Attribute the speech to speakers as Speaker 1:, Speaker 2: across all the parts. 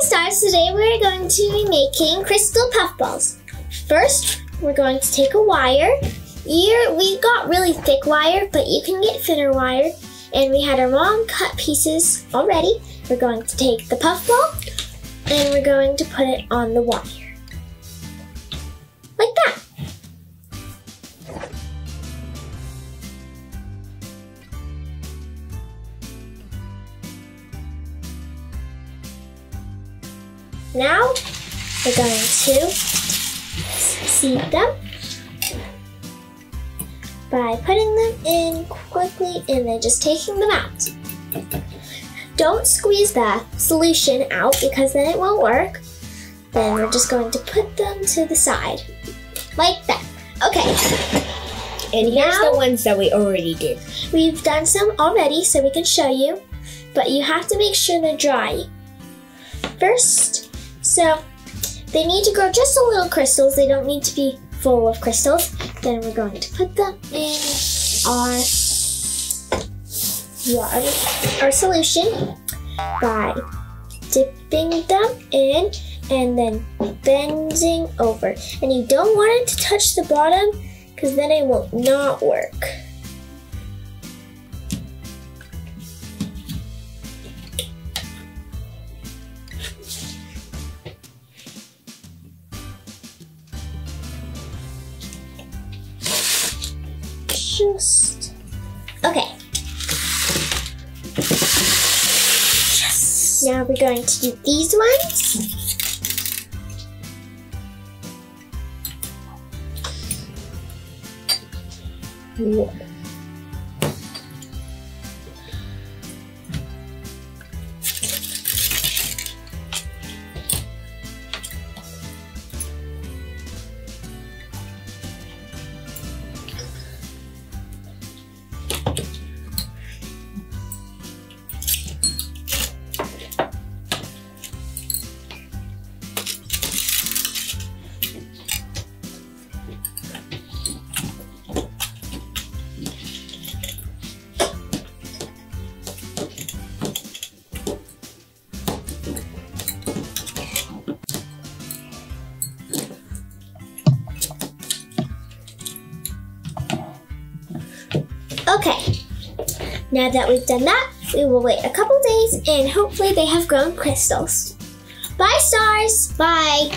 Speaker 1: Stars, today we're going to be making crystal puffballs. First, we're going to take a wire. Here, we got really thick wire, but you can get thinner wire. And we had our long cut pieces already. We're going to take the puffball and we're going to put it on the wire. Now we're going to seed them by putting them in quickly and then just taking them out. Don't squeeze the solution out because then it won't work. Then we're just going to put them to the side, like that. Okay,
Speaker 2: And here's
Speaker 1: Now-
Speaker 2: the ones that we already did.
Speaker 1: we've done some already so we can show you, but you have to make sure they're dry first. So they need to grow just a little crystals. They don't need to be full of crystals. Then we're going to put them in our water, our solution by dipping them in and then bending over. And you don't want it to touch the bottom because then it will not work. Okay. Yes. Now we're going to do these ones. Okay. Now that we've done that, we will wait a couple days and hopefully they have grown crystals. Bye, stars. Bye.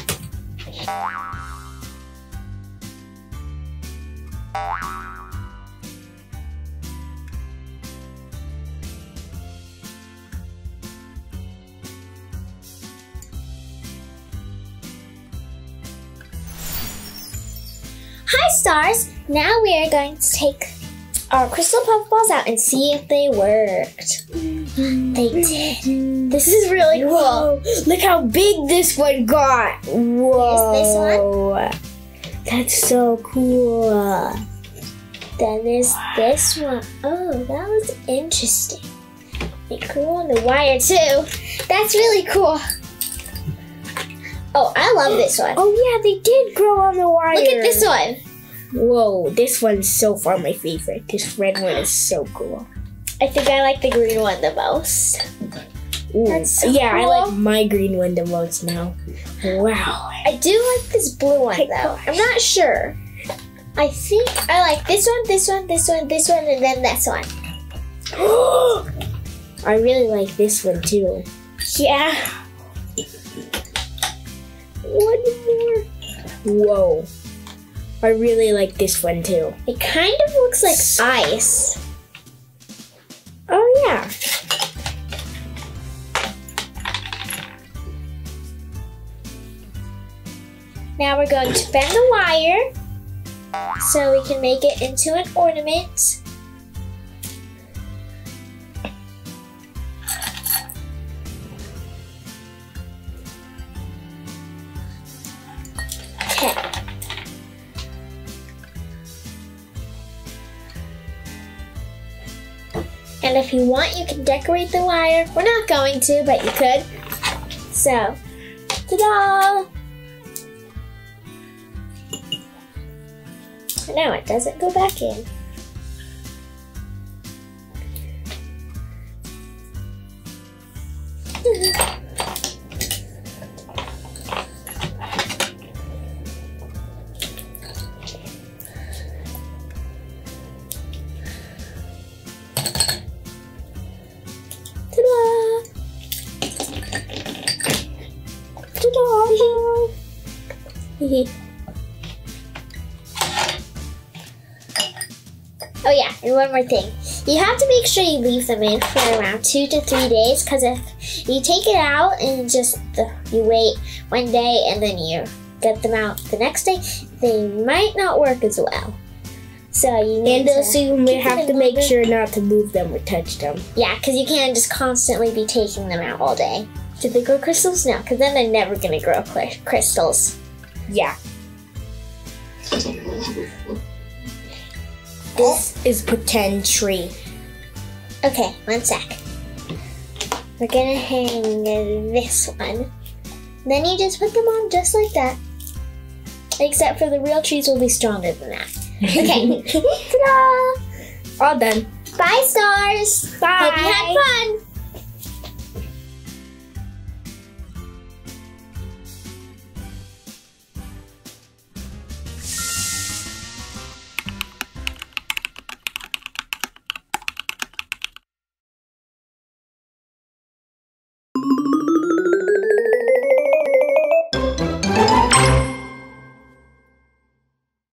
Speaker 1: Hi, stars. Now we are going to take our crystal puff balls out and see if they worked. They did. This is really cool.
Speaker 2: Whoa! Look how big this one got! Whoa!
Speaker 1: Here's
Speaker 2: That's so cool.
Speaker 1: Then there's this one. Oh, that was interesting. They grew on the wire too. That's really cool. Oh, I love this one.
Speaker 2: Oh yeah, they did grow on the wire.
Speaker 1: Look at this one.
Speaker 2: Whoa, this one's so far my favorite. This red one is so cool.
Speaker 1: I think I like the green one the most.
Speaker 2: Ooh.
Speaker 1: So
Speaker 2: yeah, I like my green one the most now. Wow.
Speaker 1: I do like this blue one though.
Speaker 2: gosh.
Speaker 1: I'm not sure. I think I like this one, this one, this one, this one, and then this one.
Speaker 2: I really like this one too.
Speaker 1: Yeah.
Speaker 2: One more. Whoa. I really like this one too.
Speaker 1: It kind of looks like ice.
Speaker 2: Oh yeah.
Speaker 1: Now we're going to bend the wire so we can make it into an ornament. Okay. And if you want, you can decorate the wire. We're not going to, but you could. So, ta-da! Now it doesn't go back in. Oh yeah, and one more thing. You have to make sure you leave them in for around two to three days because if you take it out and just you wait one day and then you get them out the next day, they might not work as well. So you need
Speaker 2: And
Speaker 1: to
Speaker 2: also you have to make sure not to move them or touch them.
Speaker 1: Yeah, because you can't just constantly be taking them out all day. Did they grow crystals? No, because then they're never gonna grow crystals.
Speaker 2: Yeah. This is pretend tree.
Speaker 1: Okay, one sec. We're gonna hang this one. Then you just put them on just like that. Except for the real trees will be stronger than that. Okay. Ta-da!
Speaker 2: All done.
Speaker 1: Bye, stars.
Speaker 2: Bye.
Speaker 1: Hope you had fun.